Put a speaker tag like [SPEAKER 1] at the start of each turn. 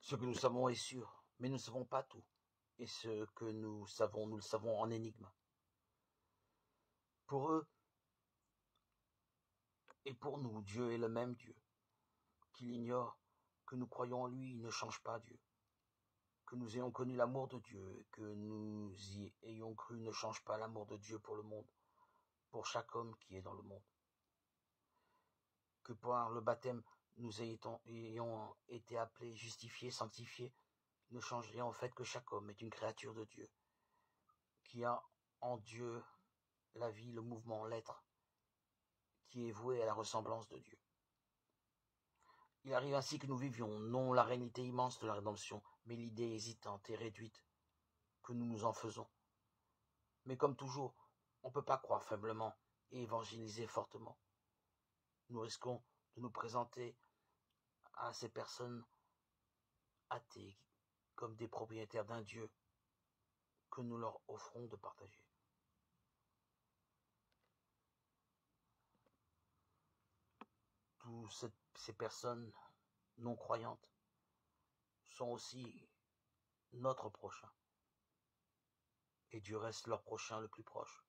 [SPEAKER 1] Ce que nous savons est sûr, mais nous ne savons pas tout. Et ce que nous savons, nous le savons en énigme. Pour eux et pour nous, Dieu est le même Dieu. Qu'il ignore que nous croyons en lui, il ne change pas Dieu. Que nous ayons connu l'amour de Dieu et que nous y ayons cru ne change pas l'amour de Dieu pour le monde, pour chaque homme qui est dans le monde. Que par le baptême nous ayons été appelés, justifiés, sanctifiés, ne change rien au fait que chaque homme est une créature de Dieu, qui a en Dieu la vie, le mouvement, l'être, qui est voué à la ressemblance de Dieu. Il arrive ainsi que nous vivions, non la réalité immense de la rédemption, mais l'idée hésitante et réduite que nous nous en faisons. Mais comme toujours, on ne peut pas croire faiblement et évangéliser fortement. Nous risquons de nous présenter à ces personnes athées comme des propriétaires d'un Dieu que nous leur offrons de partager. Toutes ces personnes non croyantes sont aussi notre prochain. Et Dieu reste leur prochain le plus proche.